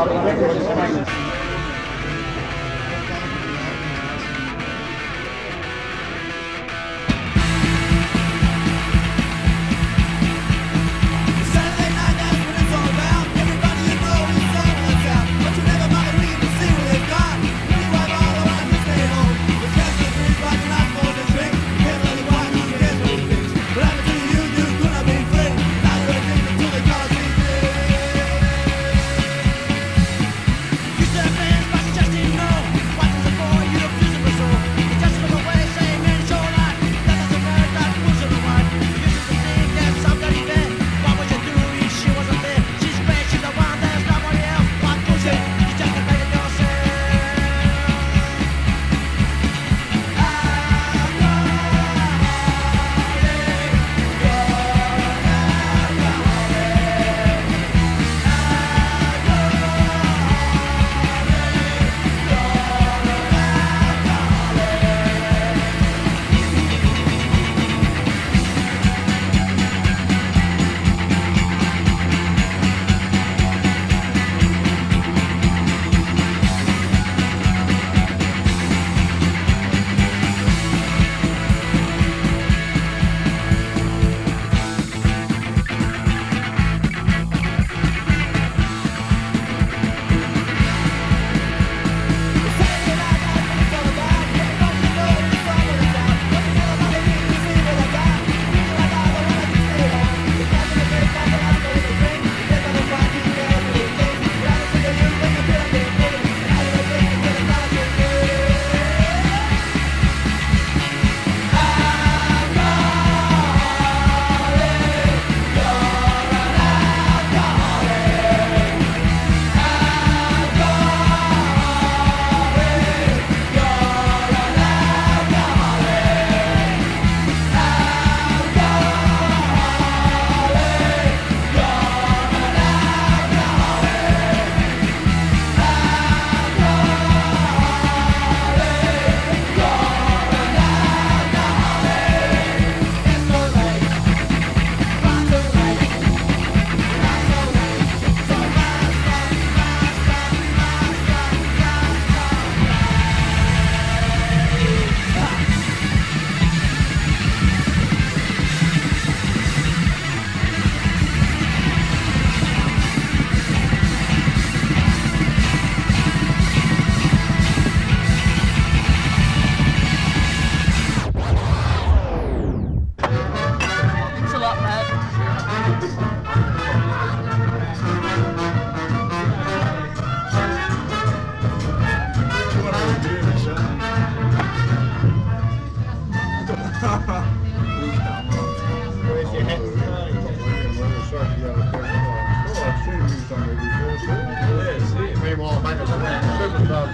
Obrigado.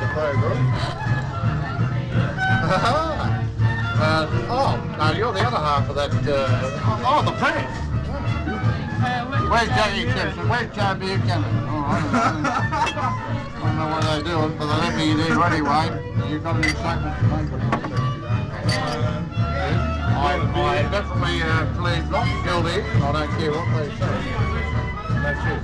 The program. uh, oh, now you're the other half of that. Uh, oh, the press. Where's Jackie Simpson? Where's Joe Buchanan? Oh, I don't know. I don't know what they're doing, but they're letting you do anyway. You've got any statements to make I, I definitely uh, plead not guilty. I don't care what they say. That's it.